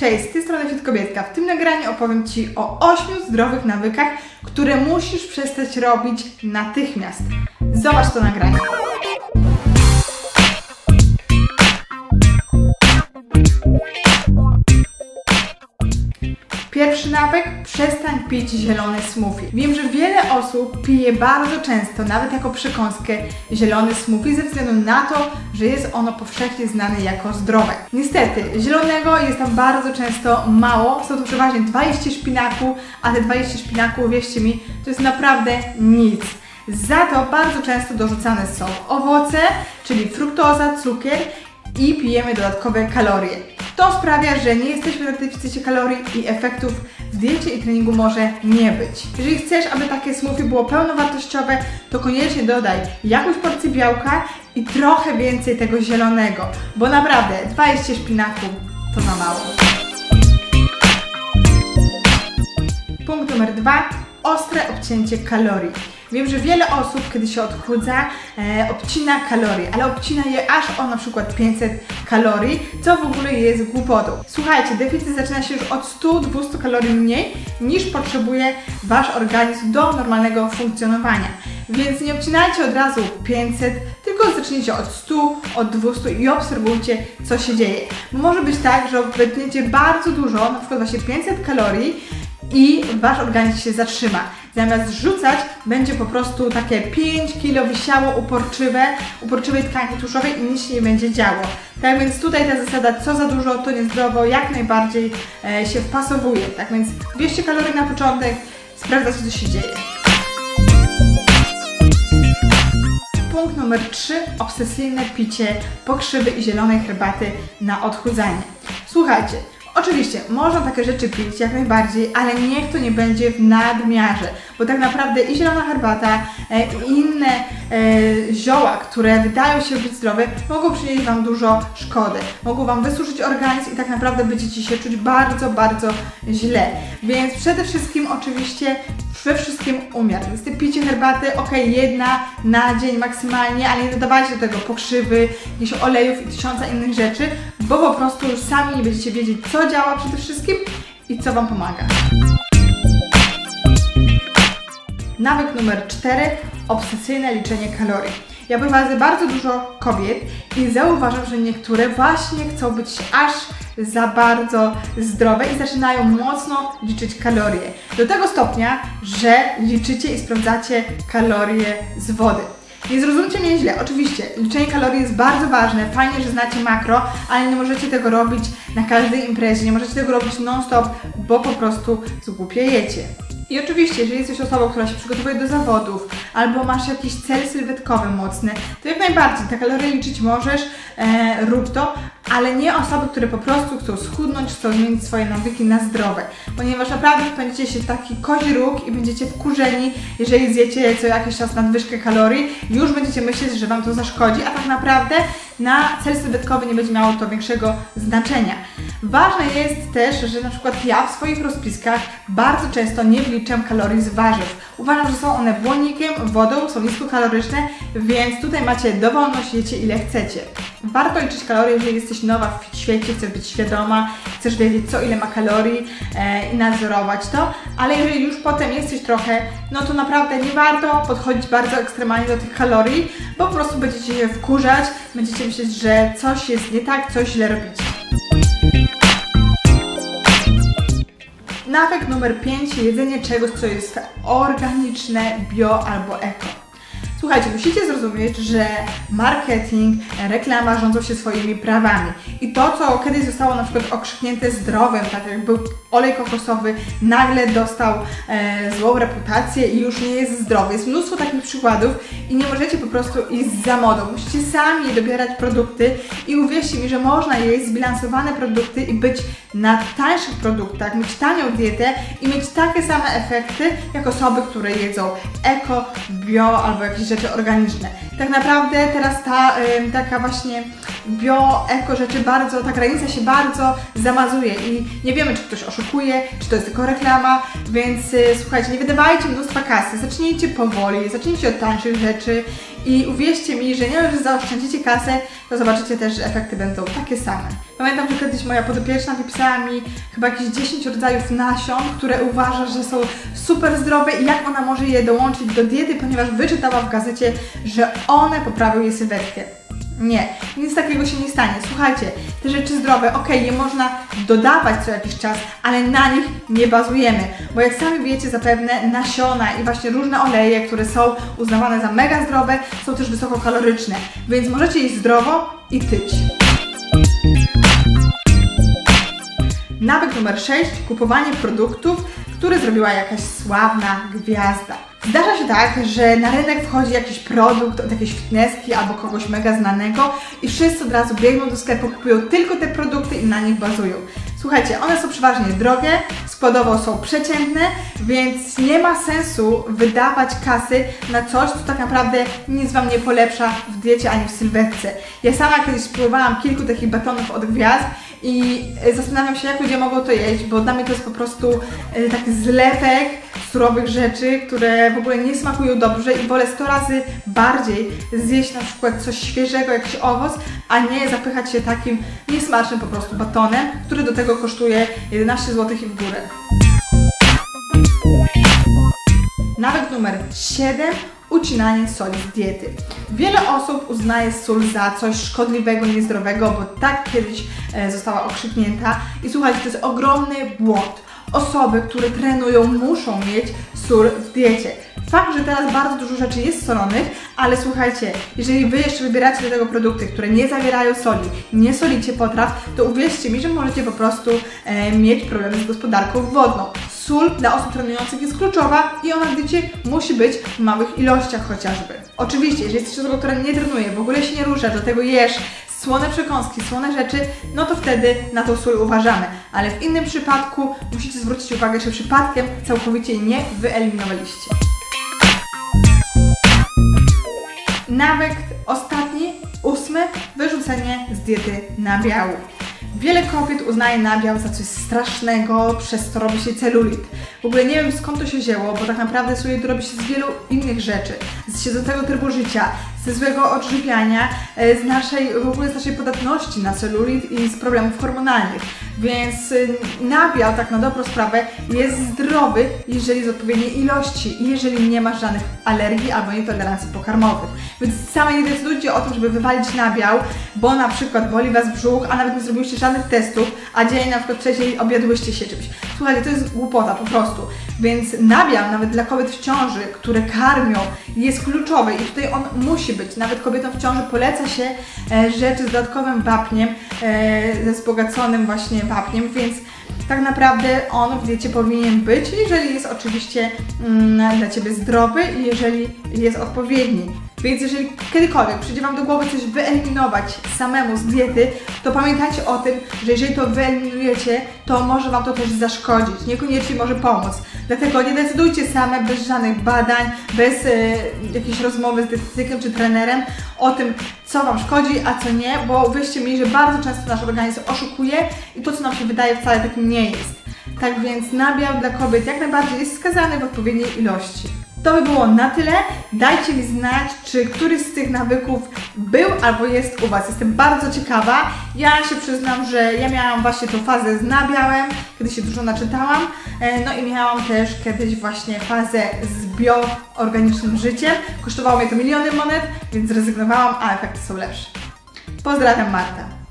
Cześć, z tej strony Fit Kobietka. W tym nagraniu opowiem Ci o 8 zdrowych nawykach, które musisz przestać robić natychmiast. Zobacz to nagranie. Pierwszy nawyk, przestań pić zielone smoothie. Wiem, że wiele osób pije bardzo często, nawet jako przekąskę, zielony smoothie ze względu na to, że jest ono powszechnie znane jako zdrowe. Niestety, zielonego jest tam bardzo często mało, są to przeważnie 20 szpinaku, a te 20 szpinaku, wierzcie mi, to jest naprawdę nic. Za to bardzo często dorzucane są owoce, czyli fruktoza, cukier i pijemy dodatkowe kalorie. To sprawia, że nie jesteśmy na deficycie kalorii i efektów w diecie i treningu może nie być. Jeżeli chcesz, aby takie smoothie było pełnowartościowe, to koniecznie dodaj jakąś porcję białka i trochę więcej tego zielonego, bo naprawdę 20 szpinaków to za mało. Punkt numer dwa. Ostre obcięcie kalorii. Wiem, że wiele osób, kiedy się odchudza, e, obcina kalorie, ale obcina je aż o na przykład 500 kalorii, co w ogóle jest głupotą. Słuchajcie, deficyt zaczyna się już od 100-200 kalorii mniej, niż potrzebuje Wasz organizm do normalnego funkcjonowania. Więc nie obcinajcie od razu 500, tylko zacznijcie od 100, od 200 i obserwujcie, co się dzieje. Może być tak, że wytniecie bardzo dużo, na przykład właśnie 500 kalorii, i Wasz organizm się zatrzyma. Zamiast rzucać, będzie po prostu takie 5 kg wisiało uporczywe, uporczywej tkanki tłuszczowej i nic się nie będzie działo. Tak więc tutaj ta zasada, co za dużo, to niezdrowo, jak najbardziej e, się wpasowuje. Tak więc 200 kalorii na początek, sprawdzacie, co się dzieje. Punkt numer 3. Obsesyjne picie pokrzywy i zielonej herbaty na odchudzanie. Słuchajcie, Oczywiście, można takie rzeczy pić jak najbardziej, ale niech to nie będzie w nadmiarze, bo tak naprawdę i zielona herbata, e, i inne e, zioła, które wydają się być zdrowe, mogą przynieść Wam dużo szkody. Mogą Wam wysuszyć organizm i tak naprawdę będziecie się czuć bardzo, bardzo źle. Więc przede wszystkim oczywiście we wszystkim umiar. Więc picie herbaty, ok, jedna na dzień maksymalnie, ale nie dodawajcie do tego pokrzywy, jakichś olejów i tysiąca innych rzeczy, bo po prostu już sami nie będziecie wiedzieć, co działa przede wszystkim i co Wam pomaga. Nawyk numer 4. Obsesyjne liczenie kalorii. Ja prowadzę bardzo dużo kobiet i zauważam, że niektóre właśnie chcą być aż za bardzo zdrowe i zaczynają mocno liczyć kalorie. Do tego stopnia, że liczycie i sprawdzacie kalorie z wody. Nie zrozumcie mnie źle, oczywiście, liczenie kalorii jest bardzo ważne, fajnie, że znacie makro, ale nie możecie tego robić na każdej imprezie, nie możecie tego robić non-stop, bo po prostu zgłupiejecie. I oczywiście, jeżeli jesteś osobą, która się przygotowuje do zawodów, albo masz jakiś cel sylwetkowy mocny, to jak najbardziej. Te kalorie liczyć możesz, e, rób to, ale nie osoby, które po prostu chcą schudnąć, chcą zmienić swoje nawyki na zdrowe. Ponieważ naprawdę wpędzicie się w taki kozi róg i będziecie wkurzeni, jeżeli zjecie co jakiś czas nadwyżkę kalorii, już będziecie myśleć, że Wam to zaszkodzi, a tak naprawdę na cel sylwetkowy nie będzie miało to większego znaczenia. Ważne jest też, że na przykład ja w swoich rozpiskach bardzo często nie wliczę kalorii z warzyw. Uważam, że są one błonnikiem, wodą, są niskokaloryczne, więc tutaj macie dowolność, jecie ile chcecie. Warto liczyć kalorie, jeżeli jesteś nowa w świecie, chcesz być świadoma, chcesz wiedzieć co ile ma kalorii e, i nadzorować to, ale jeżeli już potem jesteś trochę, no to naprawdę nie warto podchodzić bardzo ekstremalnie do tych kalorii, bo po prostu będziecie się wkurzać, będziecie myśleć, że coś jest nie tak, coś źle robicie. Nawyk numer 5. Jedzenie czegoś, co jest organiczne, bio albo eko. Słuchajcie, musicie zrozumieć, że marketing, reklama rządzą się swoimi prawami. I to, co kiedyś zostało na przykład okrzyknięte zdrowym, tak jak był olej kokosowy, nagle dostał e, złą reputację i już nie jest zdrowy. Jest mnóstwo takich przykładów i nie możecie po prostu iść za modą. Musicie sami dobierać produkty i uwierzcie mi, że można jeść zbilansowane produkty i być na tańszych produktach, mieć tanią dietę i mieć takie same efekty jak osoby, które jedzą eko, bio albo jakieś rzeczy organiczne. Tak naprawdę teraz ta y, taka właśnie bio, eko rzeczy bardzo, ta granica się bardzo zamazuje i nie wiemy, czy ktoś oszukuje, czy to jest tylko reklama, więc y, słuchajcie, nie wydawajcie mnóstwa kasy, zacznijcie powoli, zacznijcie od tańszych rzeczy i uwierzcie mi, że nie że zaoszczędzicie kasę, to zobaczycie też, że efekty będą takie same. Pamiętam, że kiedyś moja podopieczna wypisała mi chyba jakieś 10 rodzajów nasion, które uważa, że są super zdrowe i jak ona może je dołączyć do diety, ponieważ wyczytała w gazecie, że one poprawią jej sylwetkę. Nie, nic takiego się nie stanie. Słuchajcie, te rzeczy zdrowe, ok, je można dodawać co jakiś czas, ale na nich nie bazujemy, bo jak sami wiecie zapewne, nasiona i właśnie różne oleje, które są uznawane za mega zdrowe, są też wysokokaloryczne, więc możecie jeść zdrowo i tyć. Nawyk numer 6. Kupowanie produktów, które zrobiła jakaś sławna gwiazda. Zdarza się tak, że na rynek wchodzi jakiś produkt od jakiejś fitnesski albo kogoś mega znanego i wszyscy od razu biegną do sklepu, kupują tylko te produkty i na nich bazują. Słuchajcie, one są przeważnie drogie, składowo są przeciętne, więc nie ma sensu wydawać kasy na coś, co tak naprawdę nic Wam nie polepsza w diecie ani w sylwetce. Ja sama kiedyś spróbowałam kilku takich batonów od gwiazd i zastanawiam się, jak ludzie mogą to jeść, bo dla mnie to jest po prostu e, taki zlepek surowych rzeczy, które w ogóle nie smakują dobrze i wolę 100 razy bardziej zjeść na przykład coś świeżego, jakiś owoc, a nie zapychać się takim niesmacznym po prostu batonem, który do tego kosztuje 11 zł i w górę. Nawyk numer 7 ucinanie soli z diety. Wiele osób uznaje sól za coś szkodliwego, niezdrowego, bo tak kiedyś e, została okrzyknięta. I słuchajcie, to jest ogromny błąd. Osoby, które trenują, muszą mieć sól w diecie. Fakt, że teraz bardzo dużo rzeczy jest solonych, ale słuchajcie, jeżeli Wy jeszcze wybieracie do tego produkty, które nie zawierają soli, nie solicie potraw, to uwierzcie mi, że możecie po prostu e, mieć problemy z gospodarką wodną. Sól dla osób trenujących jest kluczowa i ona w musi być w małych ilościach chociażby. Oczywiście, jeżeli jesteś osobą, która nie trenuje, w ogóle się nie rusza, do tego jesz słone przekąski, słone rzeczy, no to wtedy na tą sól uważamy. Ale w innym przypadku musicie zwrócić uwagę, czy przypadkiem całkowicie nie wyeliminowaliście. Nawyk ostatni, ósmy, wyrzucenie z diety nabiału. Wiele kobiet uznaje nabiał za coś strasznego, przez co robi się celulit. W ogóle nie wiem skąd to się wzięło, bo tak naprawdę celulit robi się z wielu innych rzeczy. Z tego trybu życia, ze złego odżywiania, e, z naszej, w ogóle z naszej podatności na celulit i z problemów hormonalnych. Więc y, nabiał, tak na dobrą sprawę, jest zdrowy, jeżeli z odpowiedniej ilości i jeżeli nie masz żadnych alergii albo nietolerancji pokarmowych. Więc same nie decydujcie o tym, żeby wywalić nabiał, bo na przykład boli Was brzuch, a nawet nie zrobiliście żadnych testów, a dzień na przykład wcześniej objadłyście się czymś. Słuchajcie, to jest głupota po prostu. Więc nabiał nawet dla kobiet w ciąży, które karmią, jest kluczowy i tutaj on musi być. Nawet kobietom w ciąży poleca się e, rzeczy z dodatkowym wapniem, e, ze wzbogaconym właśnie wapniem, więc tak naprawdę on w diecie powinien być, jeżeli jest oczywiście mm, dla Ciebie zdrowy i jeżeli jest odpowiedni. Więc jeżeli kiedykolwiek przyjdzie Wam do głowy coś wyeliminować samemu z diety, to pamiętajcie o tym, że jeżeli to wyeliminujecie, to może Wam to też zaszkodzić, niekoniecznie może pomóc. Dlatego nie decydujcie same, bez żadnych badań, bez y, jakiejś rozmowy z dietetykiem czy trenerem o tym, co Wam szkodzi, a co nie, bo uwierzcie mi, że bardzo często nasz organizm oszukuje i to, co nam się wydaje, wcale takim nie jest. Tak więc nabiał dla kobiet jak najbardziej jest skazany w odpowiedniej ilości. To by było na tyle. Dajcie mi znać, czy któryś z tych nawyków był albo jest u Was. Jestem bardzo ciekawa. Ja się przyznam, że ja miałam właśnie tą fazę z nabiałem, kiedy się dużo naczytałam. E, no i miałam też kiedyś właśnie fazę z bioorganicznym życiem. Kosztowało mnie to miliony monet, więc zrezygnowałam, a efekty są lepsze. Pozdrawiam Marta.